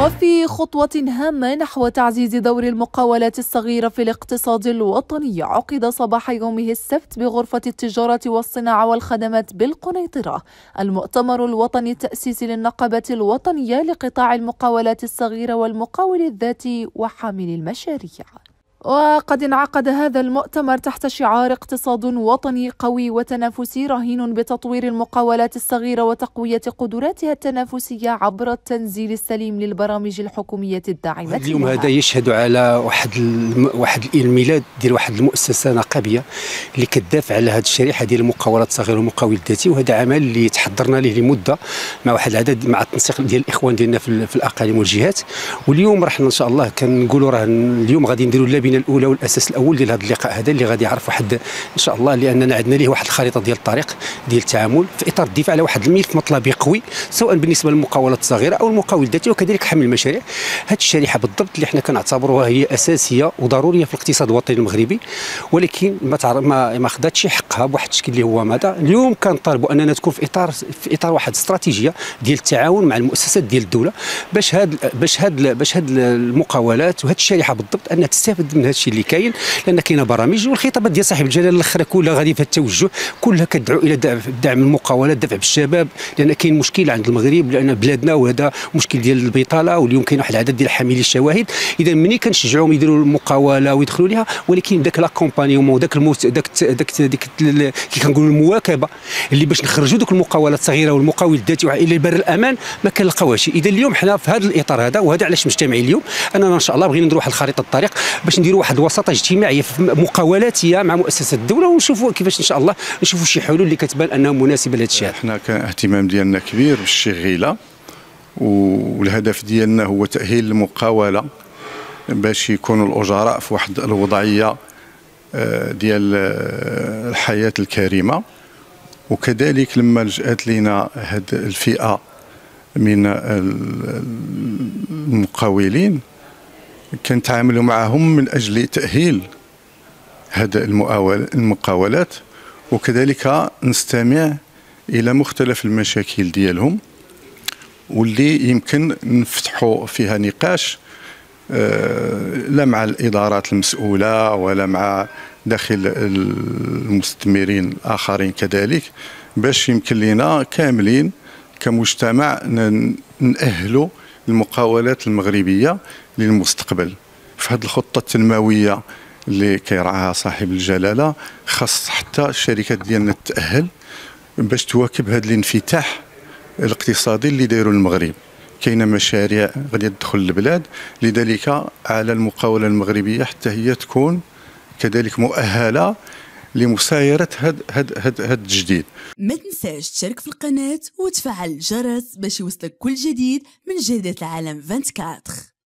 وفي خطوة هامة نحو تعزيز دور المقاولات الصغيرة في الاقتصاد الوطني عقد صباح يومه السبت بغرفة التجارة والصناعة والخدمات بالقنيطرة. المؤتمر الوطني التأسيسي للنقابة الوطنية لقطاع المقاولات الصغيرة والمقاول الذاتي وحامل المشاريع. وقد انعقد هذا المؤتمر تحت شعار اقتصاد وطني قوي وتنافسي رهين بتطوير المقاولات الصغيرة وتقوية قدراتها التنافسية عبر التنزيل السليم للبرامج الحكومية الداعمة اليوم هذا يشهد على واحد. واحد الميلاد ديال واحد المؤسسة نقابية اللي كتدافع على هذه الشريحة ديال المقاولات الصغيرة والمقاول الذاتي وهذا عمل اللي تحضرنا ليه لمدة مع واحد العدد مع التنسيق ديال الإخوان ديالنا في, الأقاليم والجهات واليوم راح إن شاء الله كنقولوا راه اليوم غادي نديروا اللبنه الأولى والأساس الأول ديال هذا اللقاء هذا اللي غادي يعرف واحد إن شاء الله لأننا عندنا ليه واحد الخريطة ديال الطريق ديال التعامل في إطار الدفاع على واحد الملف مطلبي قوي سواء بالنسبة للمقاولات الصغيرة أو المقاول الذاتي وكذلك حمل المشاريع. هذه الشريحة بالضبط اللي إحنا كنعتبروها هي أساسية وضرورية في الاقتصاد الوطني المغربي ولكن ما ما ما خداتش حقها بواحد الشكل اللي هو ماذا؟ اليوم كنطالبوا أننا تكون في إطار في إطار واحد استراتيجية ديال التعاون مع المؤسسات ديال الدولة باش هاد باش هاد باش هاد المقاولات وهاد الشريحة بالضبط أنها تستافد من هذا الشيء اللي كاين لأن كاينة برامج والخطابات ديال صاحب الجلالة الأخرى كلها غادي في التوجه كلها كتدعو إلى دعم المقاولات دفع بالشباب لأن كاين مشكل عند المغرب لأن بلادنا وهذا مشكل ديال البطالة واليوم كاين واحد العدد ديال حاملي الشواهد. إذا ملي كنشجعوهم يديروا المقاولة ويدخلوا لها ولكن ذاك l'accompagnement ذاك الموت ذاك ذاك ديك كي كنقولوا المواكبة اللي باش نخرجوا ذوك المقاولات الصغيرة والمقاول الذاتي إلى بر الأمان ما كنلقاوهاش. إذا اليوم حنا في هذا الإطار هذا وهذا علاش مجتمعين اليوم أننا إن شاء الله بغينا نديروا واحد الخريطه الطريق باش نديروا واحد الوساطة اجتماعية مقاولاتيه مع مؤسسات الدولة ونشوفوا كيفاش إن شاء الله نشوفوا شي حلول اللي كتبان أنها مناسبة لهذا الشيء إحنا كان اهتمام ديالنا كبير بالشغيله والهدف ديالنا هو تأهيل المقاولة باش يكونوا الأجراء في واحد الوضعية آه، ديال آه، الحياة الكريمة. وكذلك لما لجات لنا هذه الفئة من المقاولين كنتعاملوا معهم من أجل تأهيل هذا المقاولات وكذلك نستمع إلى مختلف المشاكل ديالهم واللي يمكن نفتحوا فيها نقاش آه، لا مع الإدارات المسؤولة ولا مع داخل المستثمرين الآخرين كذلك باش يمكن لنا كاملين كمجتمع نأهلوا المقاولات المغربية للمستقبل. في هذه الخطة التنموية اللي كيرعاها صاحب الجلالة خاص حتى الشركات ديالنا تتأهل باش تواكب هذا الانفتاح الاقتصادي اللي دايرو المغرب. كاينة مشاريع غادي تدخل البلاد لذلك على المقاولة المغربية حتى هي تكون كذلك مؤهلة لمسايرة هاد هاد هاد هاد الجديد. ما تنساش تشارك في القناة وتفعل الجرس باش يوصلك كل جديد من جريدة العالم 24